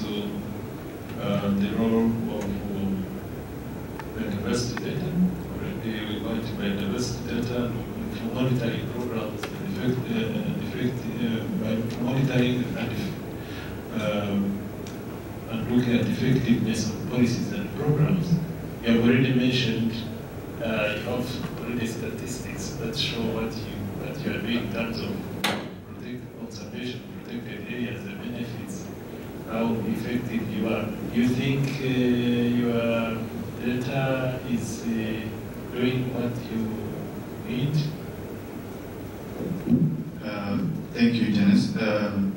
to uh, the role of um, biodiversity data. Already we going to biodiversity data for monitoring programs and effect, uh, effect, uh, by monitoring and, um, and looking at effectiveness of policies and programs. You have already mentioned uh, you have already statistics that show what you what you are doing in terms of protect, conservation, protected areas, the benefits, how effective you. Think uh, your data is uh, doing what you need? Uh, thank you, Janice. Um,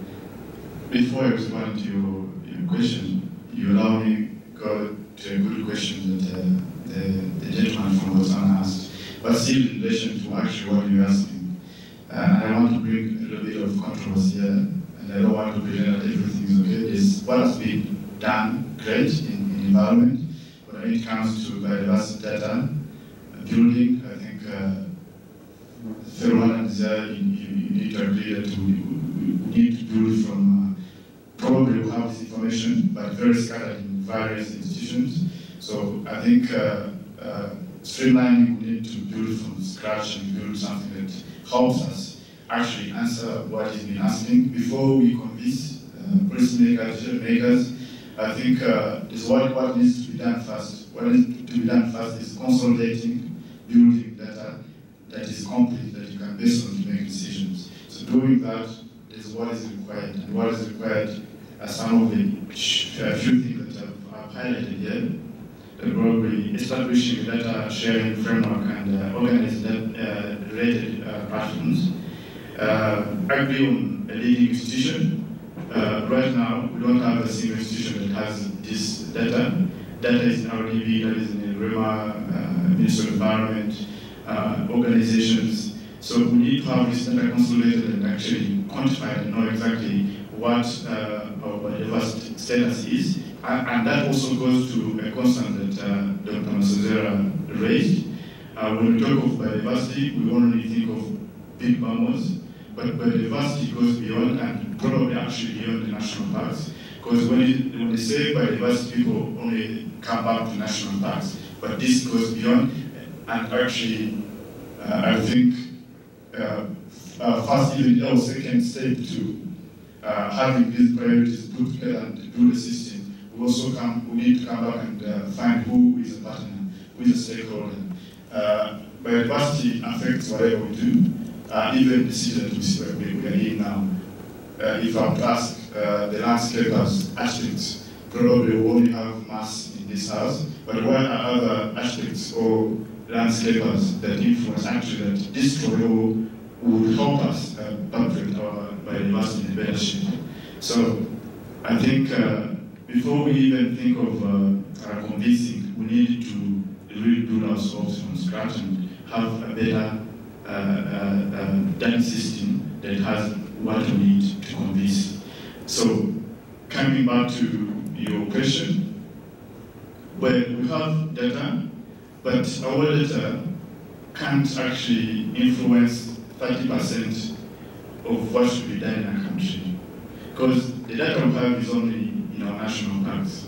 before I respond to your, your question, you allow me go to a good question that uh, the, the gentleman from Botswana asked, but still in relation to actually what you're asking. And I want to bring a little bit of controversy here, and I don't want to pretend that everything is okay. It's what has been done great in, in environment, but when it comes to biodiversity data, building, I think uh, everyone and desire, you, you, you, need to agree that we, we, we need to build from, uh, probably we have this information, but very scattered in various institutions. So I think uh, uh, streamlining, we need to build from scratch and build something that helps us actually answer what is being asking before we convince uh, policymakers, decision makers. I think uh, this what, what needs to be done first. What needs to be done first is consolidating, building data that is complete, that you can base on to make decisions. So doing that is what is required. And what is required are some of the few things that I've, I've highlighted here. The probably establishing a data sharing framework and uh, organizing that, uh, related uh, platforms. Uh, agree on a leading institution. Right now, we don't have a single institution that has this data. Data is in RDB, that is in the uh, Ministry of Environment, organizations. So we need to have this data consolidated and actually quantified and know exactly what uh, our biodiversity status is. And, and, that also goes to a concern that uh, Dr. Masozera raised. Uh, when we talk of biodiversity, we only think of big mammals, but biodiversity goes beyond and probably actually beyond the national parks. Because when, when they say biodiversity, people only come back to national parks, but this goes beyond and actually, uh, I think, uh, uh, first even our second step to uh, having these priorities put together and build a system, we also come, we need to come back and uh, find who is a partner, who is a stakeholder. Uh, biodiversity affects whatever we do, even decisions we we are in now. if I would ask the landscapers, architects, probably we only have mass in this house, but where are other architects or landscapers that influence actually that this tutorial would help us uh, perfect our biodiversity in better shape. So I think uh, before we even think of uh, convincing, we need to really build ourselves from scratch and have a better uh, uh, uh, data system that has what we need to convince. So coming back to your question, when we have data, but our data can't actually influence 30% of what should be done in a country. Because the data we have is only in our national parks.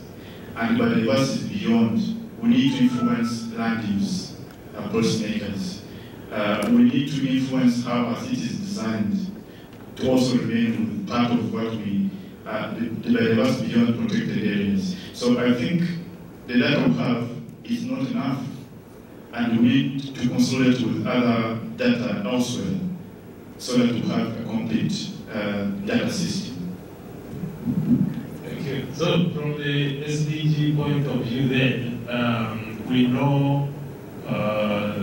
And biodiversity beyond. We need to influence land use, uh, policymakers. Uh, we need to influence how our city is designed to also remain part of what we, uh, the, the biodiversity beyond protected areas. So I think the data we have is not enough and we need to consolidate with other data elsewhere so that we have a complete uh, data system. So from the SDG point of view then, um, we know uh,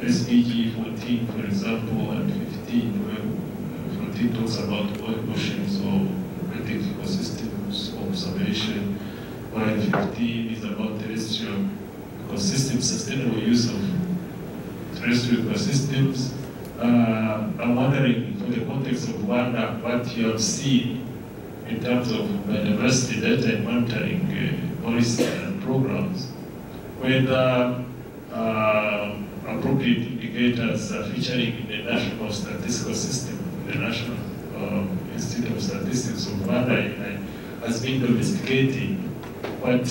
SDG 14, for example, and 15, where 14 talks about oceans or aquatic ecosystems observation, while 15 is about terrestrial ecosystem, sustainable use of terrestrial ecosystems. Uh, I'm wondering, for the context of Rwanda, what you have seen in terms of biodiversity data and monitoring uh, policy and programs, whether uh, appropriate indicators featuring in the National Statistical System, the National um, Institute of Statistics of Rwanda. Has been domesticating, what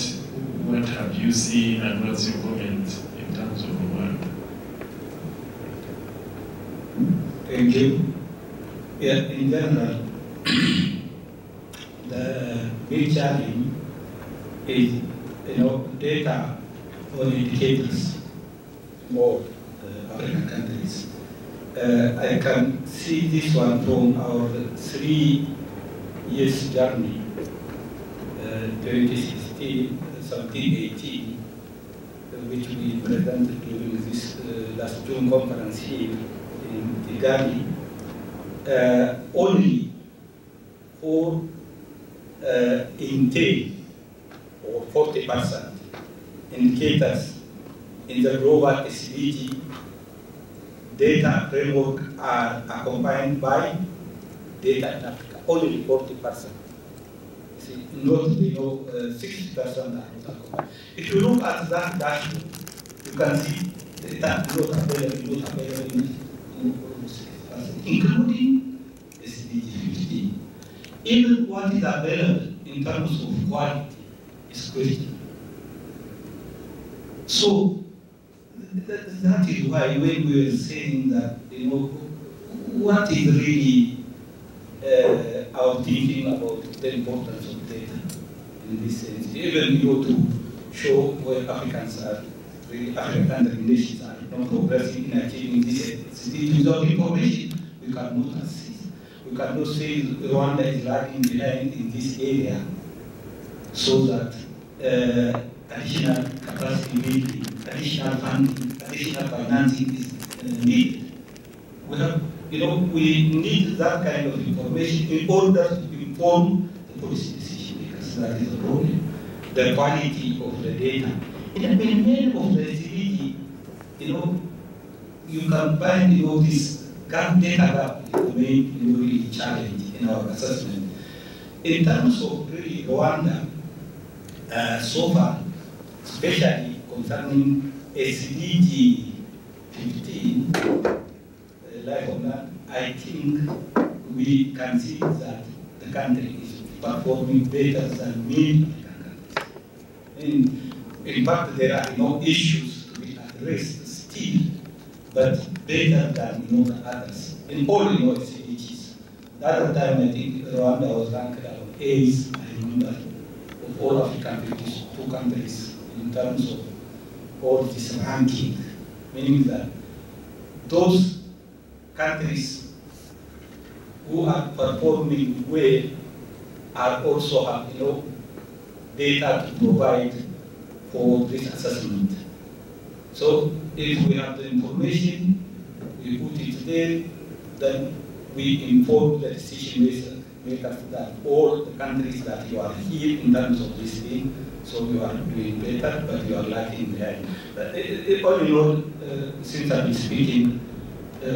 what have you seen and what's your comment in terms of Rwanda? Thank you. Yeah, in general, challenge is, you know, data on indicators more uh, African countries. Uh, I can see this one from our three years journey, uh, 2016, 17, 18, uh, which we presented during this uh, last June conference here in Kigali. Uh, only for uh, intake or 40% indicators in the global SDG data framework are accompanied by data in Africa, only 40%. See, not, know, uh, 60% are not accompanied. If you look at that dashboard, you can see data not available, not available in, in almost 60%, including SDG 15. Even what is available in terms of quality is questionable. So that, that is why when we were saying that, you know, what is really uh, our thinking about the importance of data in this sense, even you know, to show where Africans are, really African nations are not progressing in achieving this SDG without information, we cannot assist. We cannot say Rwanda is lagging behind in this area so that uh, additional capacity building, additional funding, additional financing is uh, needed. We have, you know, we need that kind of information in order to inform the policy decision makers. That is the problem. The quality of the data. In the many of the SDG, you know, you can find you know, this data gap is the main really challenge in our assessment. In terms of really Rwanda, uh, so far, especially concerning SDG 15, uh, life of land, I think we can see that the country is performing better than many countries. In, in fact, there are no issues to be addressed still, but better than the others. In all. The other time, I think Rwanda was ranked on A's, I remember, of all African countries, two countries, in terms of all this ranking, meaning that those countries who are performing well are also have you know, data to provide for this assessment. So if we have the information, we put it there, then we inform the decision makers that all the countries that you are here in terms of this thing, so you are doing better, but you are lacking behind. But it, all in all, uh, since I've been speaking, uh,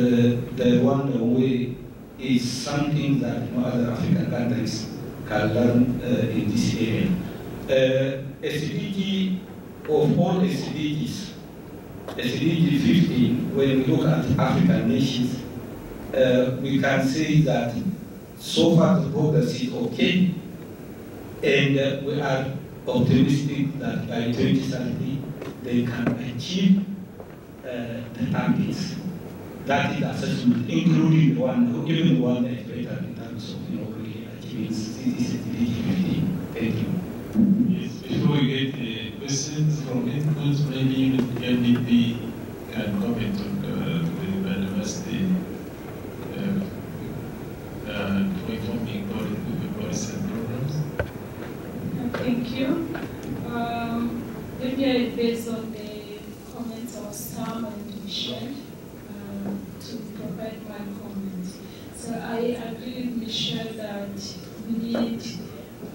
the one way is something that no other African countries can learn uh, in this area. Uh, SDG of all SDGs, SDG 15, when we look at African nations, uh, we can say that so far the progress is okay, and uh, we are optimistic that by 2030 they can achieve uh, the targets. That is assessment, including the one, even the one that is better in terms of you know, really achieving 15. Thank you. Yes, before we get uh, questions from inputs, maybe even UNDP can comment on uh, the biodiversity uh, uh, informing policy and programs. Thank you. Um, maybe I base on the comments of Sam and Michelle um, to provide my comments. So I agree with Michelle that we need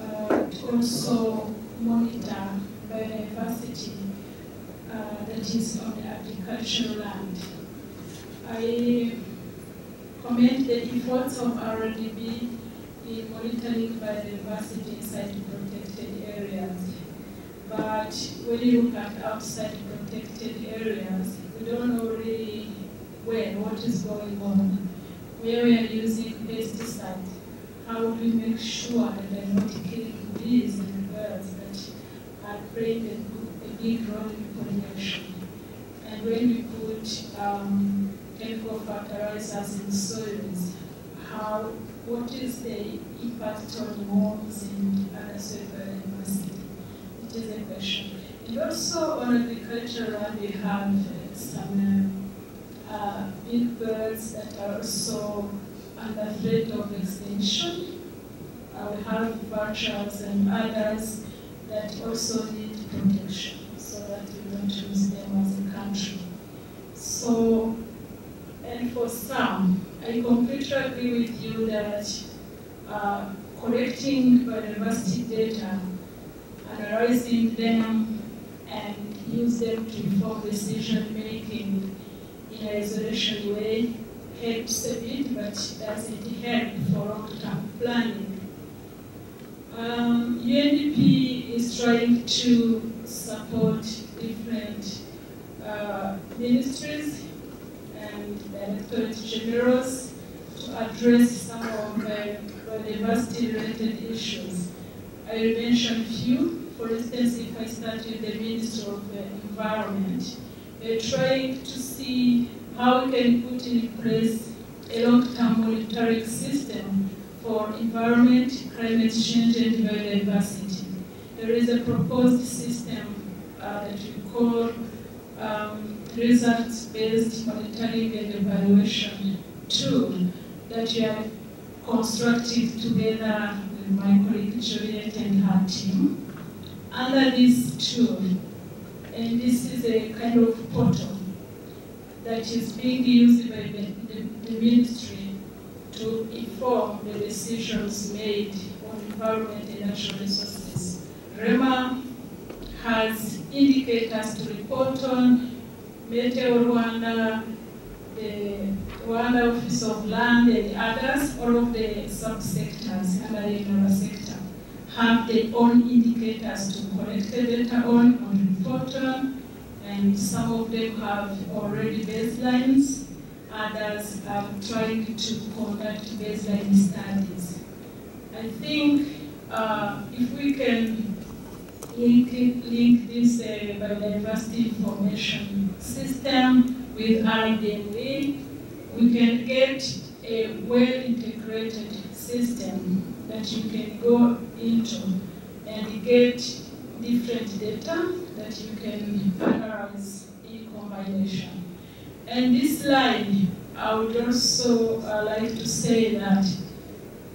uh, to also monitor biodiversity uh, that is on the agricultural land. I commend the efforts of RDB in monitoring biodiversity inside protected areas. But when you look at outside protected areas, we don't know really where, what is going on. Where we are using pesticides, how do we make sure that they're not killing bees and birds that are playing a, big role in pollination. And when we put um, chemical fertilizers in soils, how, what is the impact on worms and other soil biodiversity? It is a question. And also on agricultural land, we have uh, some uh, big birds that are also under threat of extinction. Uh, we have vultures and others that also need protection so that we don't lose them as a country. So, and for some, I completely agree with you that uh, collecting biodiversity data, analyzing them, and use them to inform decision making isolation way helps a bit, but doesn't help for long-term planning. Um, UNDP is trying to support different uh, ministries and directorate generals to address some of the biodiversity-related issues. I will mention a few. For instance, if I start with the Minister of the Environment, we're trying to see how we can put in place a long-term monitoring system for environment, climate change, and biodiversity. There is a proposed system uh, that we call um, results-based monitoring and evaluation tool that we have constructed together with my colleague Juliet and her team. Under this tool, and this is a kind of portal that is being used by the, the, the ministry to inform the decisions made on environment and natural resources. REMA has indicators to report on, Meteo Rwanda, the Rwanda Office of Land and others, all of the subsectors under the sector have their own indicators to collect the data on, on on, and some of them have already baselines, others are trying to conduct baseline studies. I think uh, if we can link, link this uh, biodiversity information system with RDMA, we can get a well-integrated system that you can go into and get different data that you can analyze in combination. And this slide, I would also uh, like to say that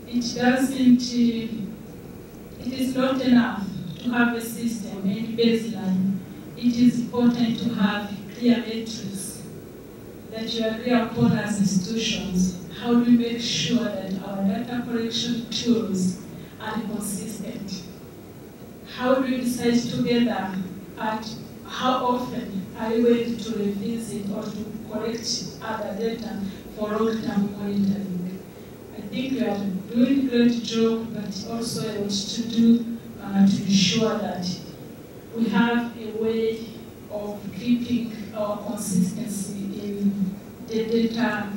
it doesn't, uh, it is not enough to have a system and baseline. It is important to have clear metrics that you agree upon as institutions. How do we make sure that our data collection tools are consistent? How do we decide together at how often are we going to revisit or to correct other data for long-term monitoring? I think we are doing a great job, but also I want to do uh, to ensure that we have a way of keeping our consistency in the data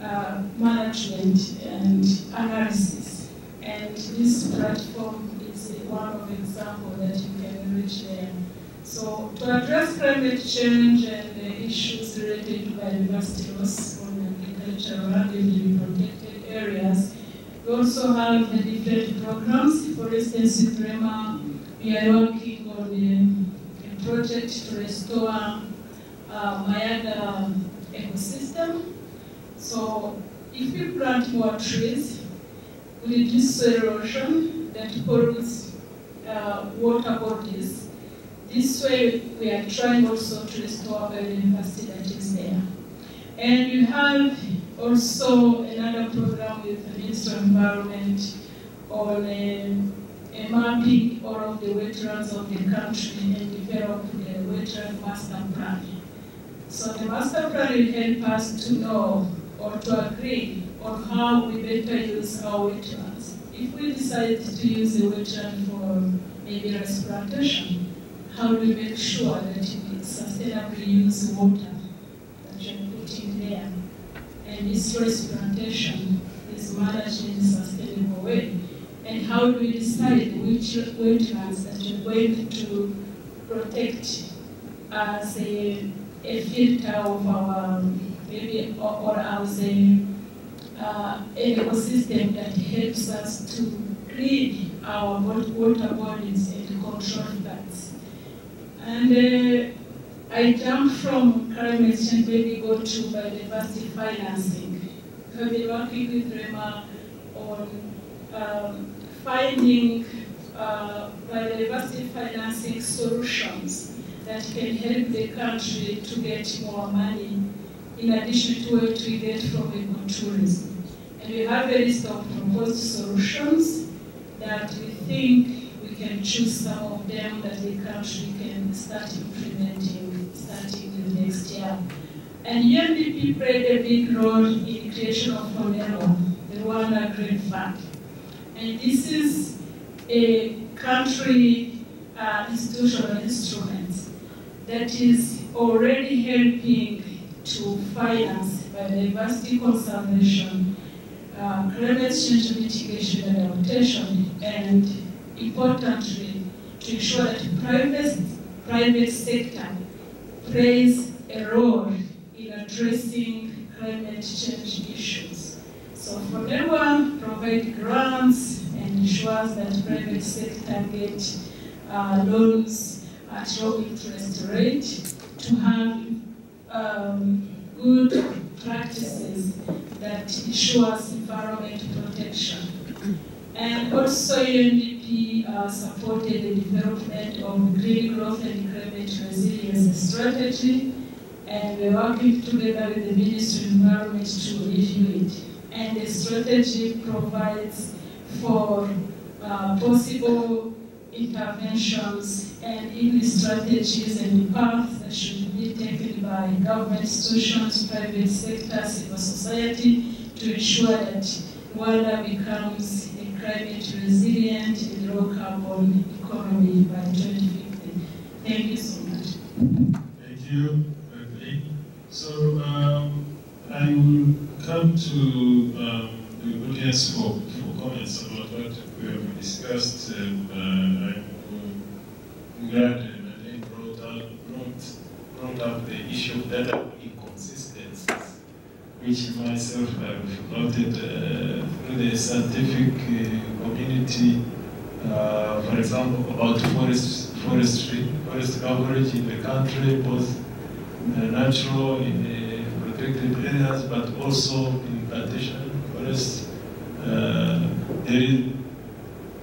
uh, management and analysis. And this platform is one of the examples that you can reach there. So to address climate change and the issues related to biodiversity loss on agricultural land in protected areas, we also have the different programs. For instance, in REMA, we are working on a, a project to restore uh, Mayaga ecosystem. So if we plant more trees, we reduce soil erosion that pollutes uh, water bodies. This way, we are trying also to restore biodiversity that is there. And you have also another program with the Ministry of Environment on a, a mapping all of the wetlands of the country and develop the wetland master plan. So the master plan will help us to know or to agree on how we better use our wetlands. If we decide to use the wetland for maybe rice plantation, how do we make sure that we sustainably use water that you're putting there? And this rice plantation is managed in a sustainable way. And how do we decide which wetlands that we're going to protect as a, a filter of our, maybe, or, or as a, uh, an ecosystem that helps us to clean our water bodies and control that. And uh, I jump from climate change, maybe go to biodiversity financing. I've been working with REMA on um, finding uh, biodiversity financing solutions that can help the country to get more money in addition to what we get from ecotourism. And we have a list of proposed solutions that we think can choose some of them that the country can start implementing starting in the next year. And UNDP played a big role in creation of FONERWA, the Rwanda Green Fund. And this is a country uh, institutional instrument that is already helping to finance biodiversity conservation, uh, climate change mitigation and adaptation, and importantly, to ensure that private, private sector plays a role in addressing climate change issues. So for FONERWA provide grants and ensures that private sector get uh, loans at low interest rate to have um, good practices that ensures environment protection. And also UNDP uh, supported the development of green growth and climate resilience strategy, and we're working together with the Ministry of Environment to review it. And the strategy provides for uh, possible interventions and even strategies and paths that should be taken by government institutions, private sector, civil society to ensure that water becomes climate resilient and low carbon economy by 2050. Thank you so much. Thank you. Okay. So um, I will come to um, the audience for, for comments about what we have discussed. Um, uh, I'm glad that they brought, out, brought, up the issue of data which myself have noted through the scientific uh, community. Uh, for example, about forest, forestry, forest coverage in the country, both uh, natural in protected areas, but also in plantation forests. There, is,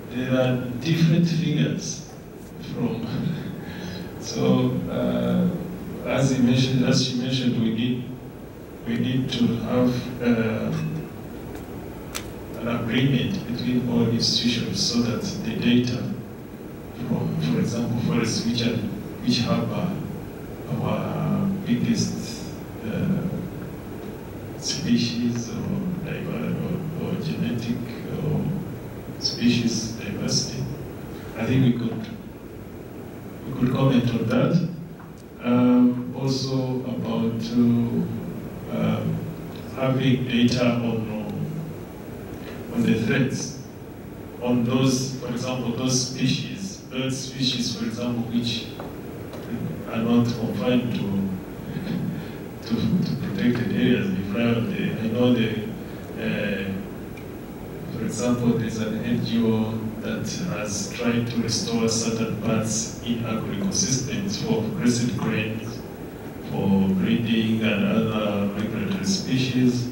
there are different figures from. so, uh, as mentioned, as she mentioned, we need we need to have uh, an agreement between all institutions so that the data from, for example, forests which are which have uh, our biggest uh, species or, or, or genetic or species diversity. I think we could we could comment on that. Um, also about uh, having data on uh, on the threats on those, for example, those species, bird species, for example, which are not confined to to, to protected areas. The, I know the, uh, for example, there's an NGO that has tried to restore certain parts in agroecosystems for crested cranes, for breeding and other migratory species.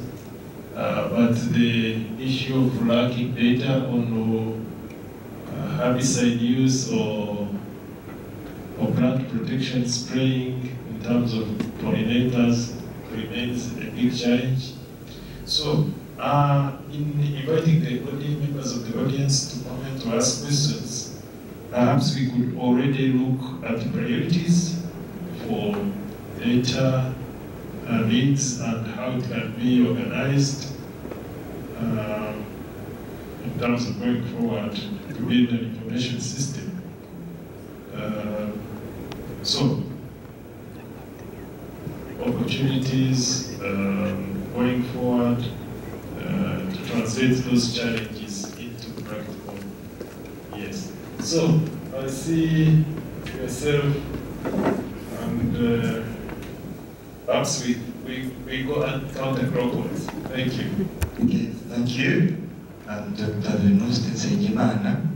Uh, but the issue of lacking data on uh, herbicide use or, or plant protection spraying in terms of pollinators remains a big challenge. So, uh, in inviting the audience, members of the audience to comment to ask questions, perhaps we could already look at priorities for data uh, needs and how it can be organized uh, in terms of going forward to build an information system. Uh, so, opportunities um, going forward uh, to translate those challenges into practical Yes. So, I see yourself and uh, perhaps we, we, we go and counterclockwise. Thank you. Okay, thank you. I'm Dr. Venuste Nsengimana.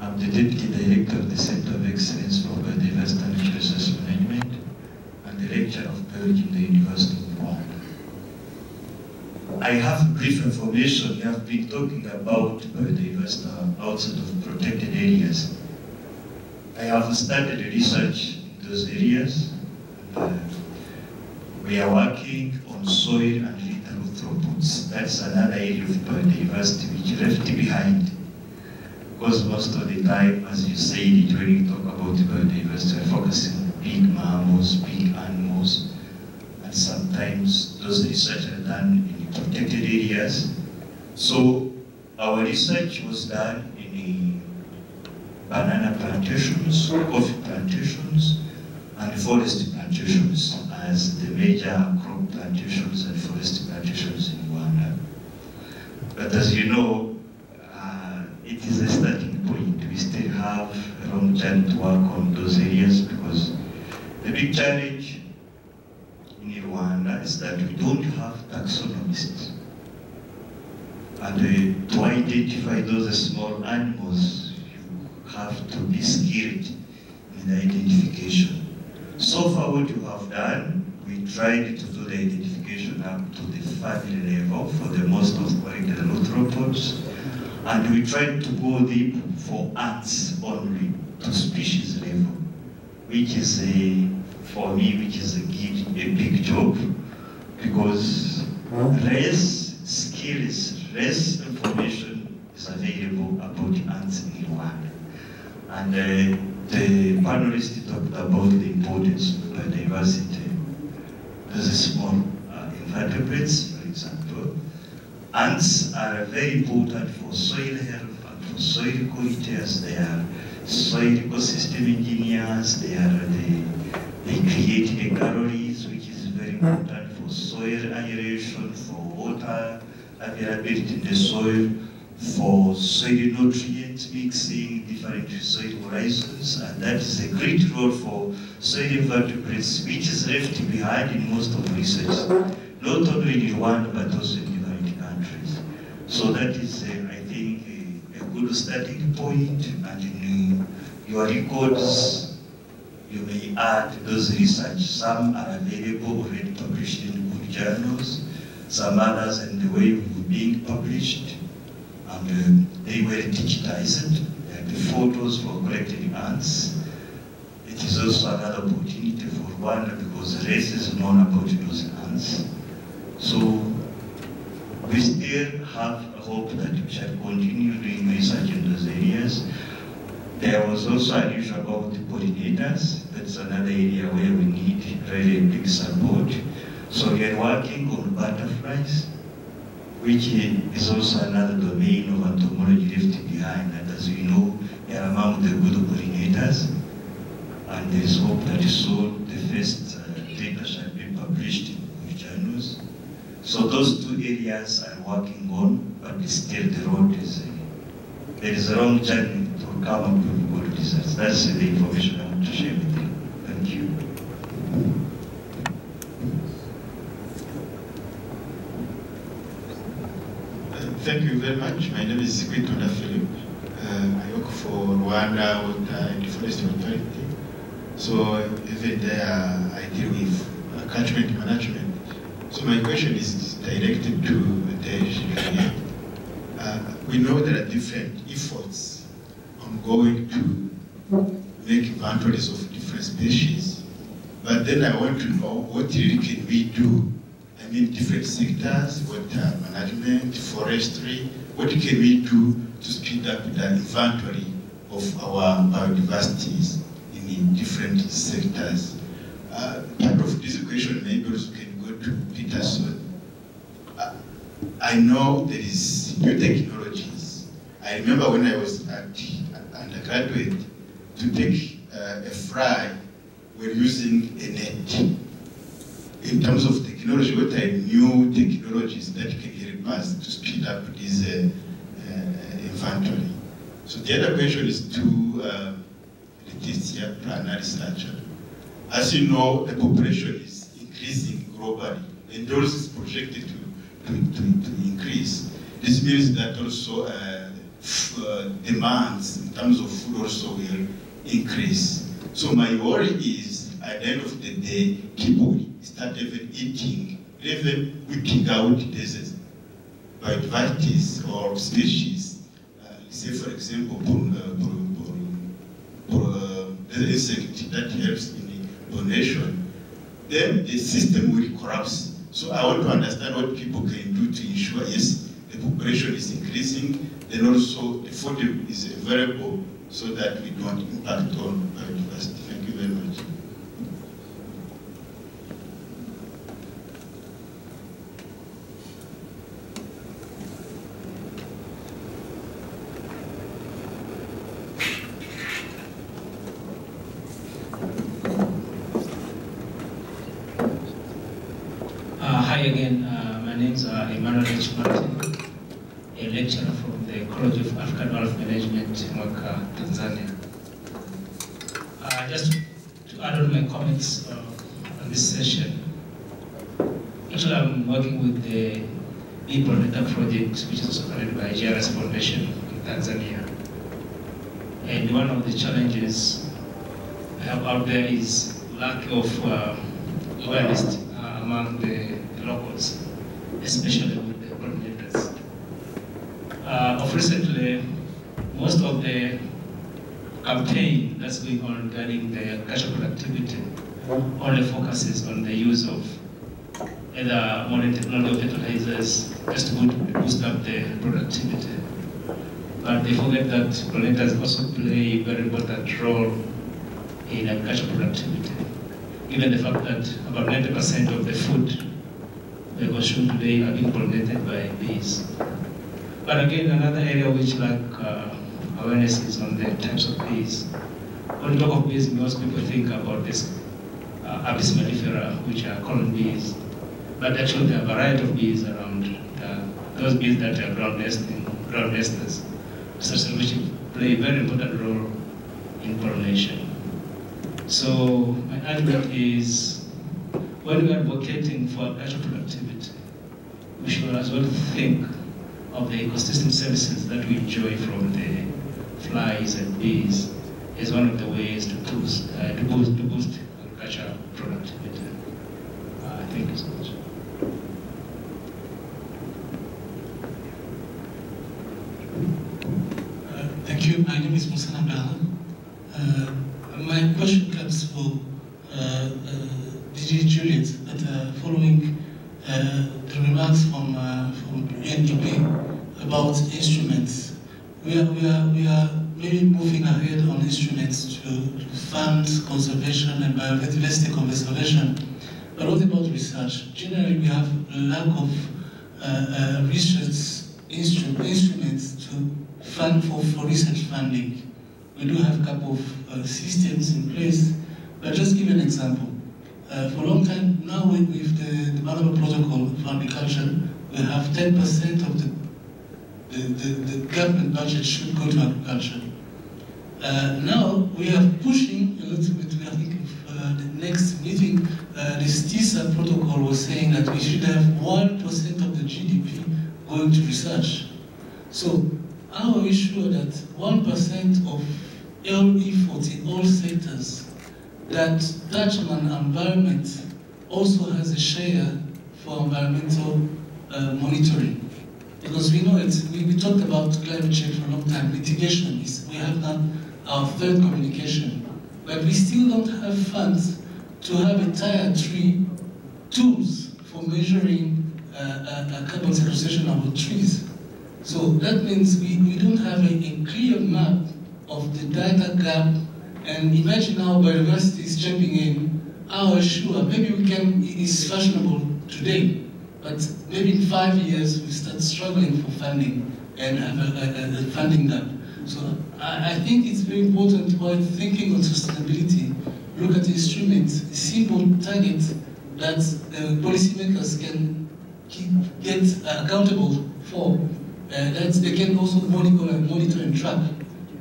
I'm the Deputy Director of the Center of Excellence for Biodiversity and Resources Management and the Lecturer of Biology in the University of Rwanda. I have brief information. We have been talking about biodiversity outside of protected areas. I have started research in those areas. And, uh, we are working on soil and little arthropods. That's another area of biodiversity which left behind. Because most of the time, as you said, when you talk about biodiversity, we're focusing on big mammals, big animals, and sometimes those research are done in protected areas. So our research was done in banana plantations, coffee plantations, and forest plantations as the major crop plantations and forest plantations in Rwanda. But as you know, uh, it is a starting point. We still have a long time to work on those areas because the big challenge in Rwanda is that we don't have taxonomists. And uh, to identify those small animals, you have to be skilled in identification. So far what you have done, we tried to do the identification up to the family level for the most of collected arthropods, and we tried to go deep for ants only to species level, which is a, for me, which is a, a big job, because less skills, less information is available about ants in Rwanda. And uh, the panelists talked about the importance of biodiversity. There's a small uh, invertebrates, for example. Ants are very important for soil health and for soil quality as they are soil ecosystem engineers, they are the, they create the galleries, which is very important for soil aeration, for water availability in the soil, for soil nutrients mixing, different soil horizons, and that is a great role for soil invertebrates, which is left behind in most of research, not only in Rwanda, but also in different countries. So that is, uh, I think, a, a, good starting point, and in your records, you may add those research. Some are available, already published in good journals, some others in the way of being published, and uh, they were digitized. the photos for collected ants. It is also another opportunity for Rwanda because race is known about those ants. So we still have hope that we shall continue doing research in those areas. There was also an issue about the pollinators. That's another area where we need really big support. So we are working on butterflies, which is also another domain of entomology left behind. And as we know, they are among the good pollinators. And there is hope that soon the first uh, data shall be published in journals. So those two areas are working on, but still the road is, uh, there is a long journey to come up with good results. That's the information I want to share with you. Thank you. Thank you very much. My name is Kwitunda Philip. Uh, I work for Rwanda Water and Forest Authority. So even there I deal with uh, catchment management. So my question is directed to the uh, We know there are different efforts ongoing to make inventories of different species. But then I want to know what really can we do I mean, different sectors, water management, forestry, what can we do to speed up the inventory of our biodiversities in different sectors? Uh, part of this equation maybe also can go to Peterson. Uh, I know there is new technologies. I remember when I was at undergraduate, to take uh, a fry, we're using a net. In terms of technology, what are new technologies that can help us to speed up this uh, uh, inventory? So the other question is to uh, Laetitia, primary researcher. As you know, the population is increasing globally, and those is projected to, to, to, to increase. This means that also uh, uh, demands in terms of food also will increase. So my worry is, at the end of the day, people start even eating, even whipping out diseases, biodiversities or species. Uh, say, for example, uh, uh, the insect that helps in pollination, then the system will collapse. So I want to understand what people can do to ensure, yes, the population is increasing, then also the food is available so that we don't impact on biodiversity. Thank you very much. Uh, hi again, uh, my name is uh, Emmanuel H. Martin, a lecturer from the College of African Wildlife Management, Mweka, Tanzania. Uh, just to add on my comments uh, on this session, actually I'm working with the People Data Project, which is funded by JRS Foundation in Tanzania. And one of the challenges I have out there is lack of uh, awareness uh, among the especially with the pollinators. Uh, of recently, most of the campaign that's going on regarding the agricultural productivity only focuses on the use of either modern technology or fertilizers just to boost up the productivity. But they forget that pollinators also play a very important role in agricultural productivity given the fact that about 90% of the food we consume today are being pollinated by bees. But again, another area which lack uh, awareness is on the types of bees. When we talk of bees, most people think about this uh, mellifera, which are colony bees. But actually, there are a variety of bees around. Those bees that are ground nesting, ground nesters, such which play a very important role in pollination. So my argument is, when we are advocating for agricultural productivity, we should as well think of the ecosystem services that we enjoy from the flies and bees. As one of the ways to boost, uh, to boost, to boost agricultural productivity. Uh, thank you so much. Uh, thank you. My name is Musa Nabala. Uh, my question comes for uh, uh, DG Juliet, but uh, following uh, the remarks from uh, from NDP about instruments, we are we are we are maybe moving ahead on instruments to, fund conservation and biodiversity conservation. But what about research? Generally, we have a lack of uh, uh, research instru instruments to fund for, for research funding. We do have a couple of uh, systems in place, but just give an example. Uh, for a long time now, with, with the, Malabo Protocol for Agriculture, we have 10% of the, the, the, the, government budget should go to agriculture. Uh, now we are pushing a little bit. I think uh, the next meeting, uh, the STISA protocol was saying that we should have 1% of the GDP going to research. So how are we sure that 1% of all efforts in all sectors that Dutchman environment also has a share for environmental uh, monitoring? Because we know it, we, we talked about climate change for a long time, mitigation is, we have now our third communication, but we still don't have funds to have entire tree tools for measuring uh, uh, carbon sequestration of our trees. So that means we, we don't have a, a, clear map of the data gap. And imagine now biodiversity is jumping in. our sure, maybe we can, it's fashionable today, but maybe in five years we start struggling for funding and have a, a, a funding gap. So I, I, think it's very important while thinking on sustainability, look at the instruments, simple targets that uh, policymakers can keep, get uh, accountable for uh, that they can also monitor and monitor and track.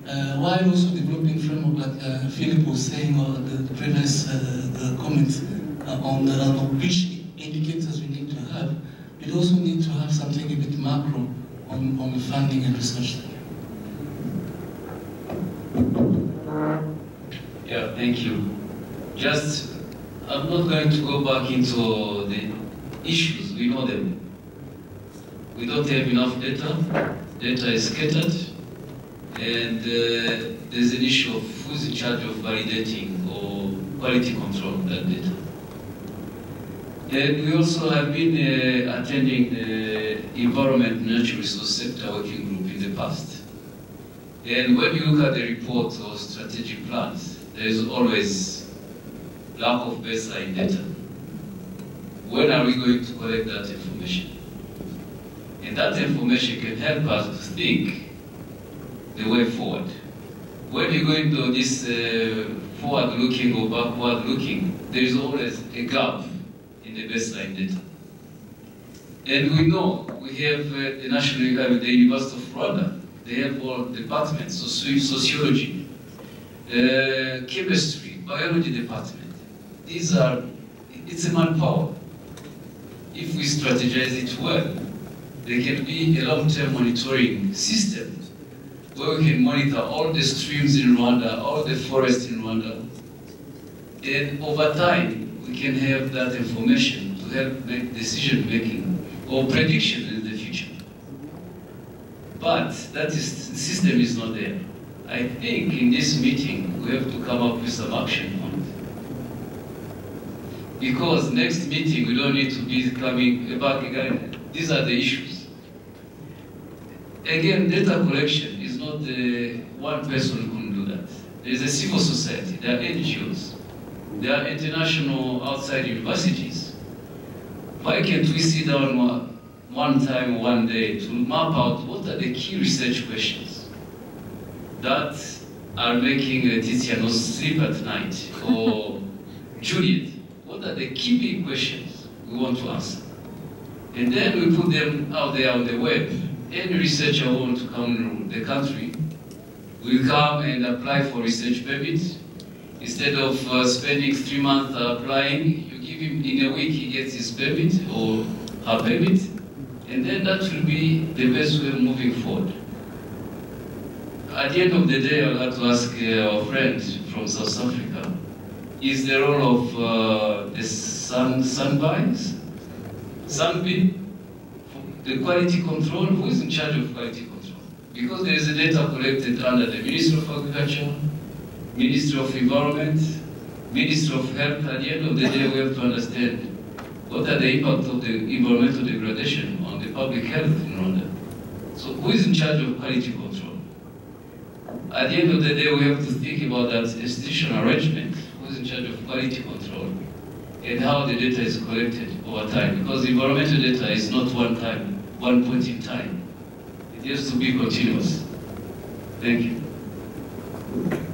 uh, while also developing framework like uh, Philip was saying or the, previous uh, the comments uh, on, on which indicators we also need to have something a bit macro on, on funding and research. Yeah, thank you. Just, I'm not going to go back into the issues, we know them. We don't have enough data, data is scattered, and uh, there's an issue of who's in charge of validating or quality control of that data. We also have been uh, attending the Environment Natural Resource Sector Working Group in the past. And when you look at the reports or strategic plans, there is always lack of baseline data. When are we going to collect that information? And that information can help us to think the way forward. When you go into this uh, forward-looking or backward-looking, there is always a gap in the baseline data. And we know we have uh, the National uh, the University of Rwanda. They have all departments, soci sociology, uh, chemistry, biology department. These are, it's a manpower. If we strategize it well, there can be a long-term monitoring system where we can monitor all the streams in Rwanda, all the forests in Rwanda. And over time, can have that information to help make decision making or prediction in the future. But that is, system is not there. I think in this meeting, we have to come up with some action on it. Because next meeting, we don't need to be coming back again. These are the issues. Again, data collection is not the one person who can do that. There is a civil society, there are NGOs, there are international outside universities. Why can't we sit down one, one time, one day, to map out what are the key research questions that are making uh, Tiziano sleep at night, or Juliet, what are the key big questions we want to answer? And then we put them out there on the web. Any researcher who wants to come to the country will come and apply for research permit. Instead of uh, spending three months applying, you give him in a week, he gets his permit or her permit, and then that will be the best way of moving forward. At the end of the day, I'd like to ask uh, our friend from South Africa, is the role of uh, the sun, sunbines, sunbeam, the quality control, who is in charge of quality control? Because there is a data collected under the Ministry of Agriculture, Ministry of Environment, Ministry of Health. At the end of the day, we have to understand what are the impact of the environmental degradation on the public health in Rwanda. So who is in charge of quality control? At the end of the day, we have to think about that institutional arrangement, who is in charge of quality control, and how the data is collected over time. Because environmental data is not one time, one point in time. It has to be continuous. Thank you.